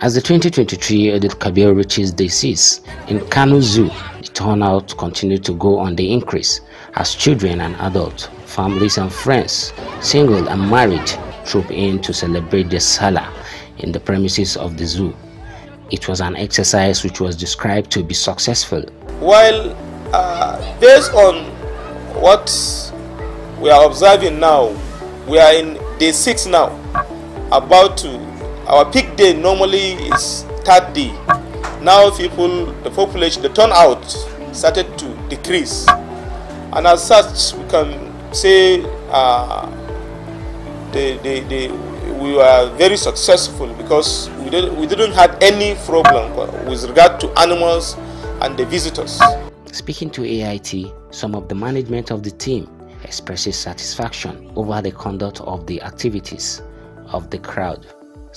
As the 2023 Eid Kabir reaches seas in Kano Zoo, the turnout continued to go on the increase as children and adults, families and friends, single and married, troop in to celebrate the Salah in the premises of the zoo. It was an exercise which was described to be successful. While uh, based on what we are observing now, we are in day six now, about to our peak day normally is third day. Now people, the population, the turnout started to decrease. And as such, we can say uh, they, they, they, we were very successful because we didn't, we didn't have any problem with regard to animals and the visitors. Speaking to AIT, some of the management of the team expresses satisfaction over the conduct of the activities of the crowd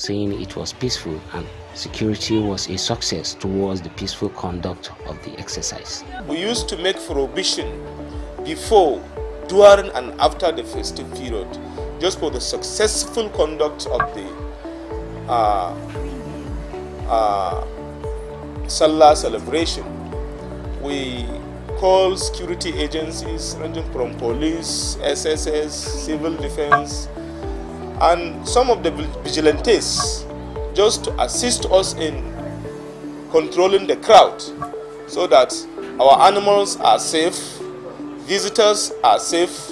saying it was peaceful and security was a success towards the peaceful conduct of the exercise. We used to make prohibition before, during and after the festive period just for the successful conduct of the uh, uh, Salah celebration. We call security agencies ranging from police, SSS, civil defense, and some of the vigilantes just to assist us in controlling the crowd so that our animals are safe, visitors are safe,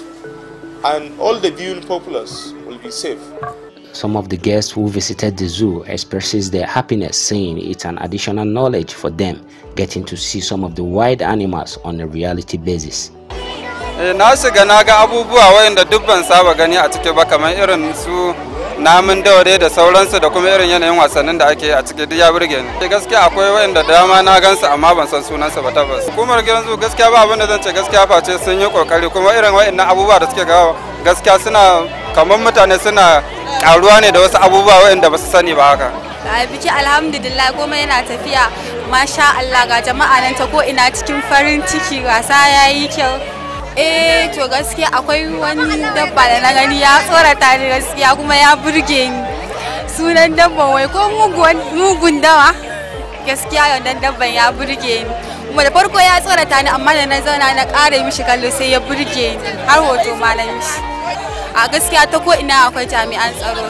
and all the viewing populace will be safe. Some of the guests who visited the zoo expresses their happiness saying it's an additional knowledge for them getting to see some of the wild animals on a reality basis. Na shiga na ga abubuwa wayanda duk ban saba gani a ciki ba kamar irin su namun daure da sauransu da kuma irin yanayin wasannin da ake a ciki duk ya burge ni. Gaskiya akwai wayanda dama na gansu amma ban san sunansa ba tabbas. Hukumar gidan zu gaskiya ba abin da zan ce gaskiya face sun yi ƙoƙari kuma irin wayannan abubuwa da suke gawa gaskiya suna kamar mutane suna karuwa ne da wasu abubuwa wayanda ba su sani ba haka. A biki alhamdulillah goma yana tafiya. Masha Allah ga jama'a nan ta ko ina cikin farin ciki gasa yayi kyau. Eh to gaskiya akwai wani dabba da na gani ya tsorata ni gaskiya kuma ya burge ni. Sunan dabban wai ko mugun dawa? Gaskiya wannan dabban ya burge ni. Kuma da farko ya tsorata ni amma da na zauna na ƙara mishi kallo sai ya burge ni har hoto ma na mishi. A gaskiya ta ko ina akwai jami'an tsaro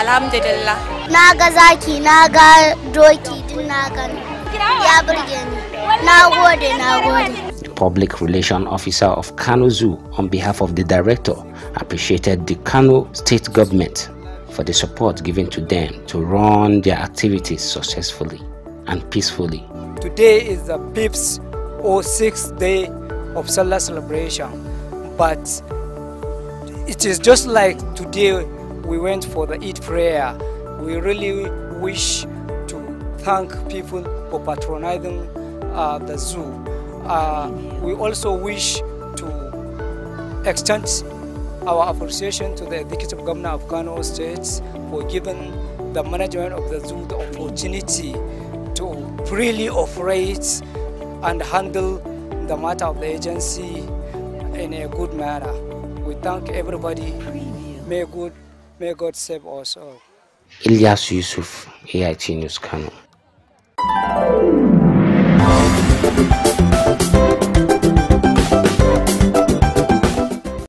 alhamdulillah. Na ga zaki na ga doki din na gani. Ya burge ni. Na gode na gode. Public Relation Officer of Kano Zoo, on behalf of the director, appreciated the Kano state government for the support given to them to run their activities successfully and peacefully. Today is the fifth or sixth day of Salah celebration, but it is just like today we went for the Eid prayer. We really wish to thank people for patronizing uh, the zoo. Uh, we also wish to extend our appreciation to the executive governor of Kano State for giving the management of the zoo the opportunity to freely operate and handle the matter of the agency in a good manner. We thank everybody. May God, may God save us all. Ilyas Yusuf, AIT News Kano.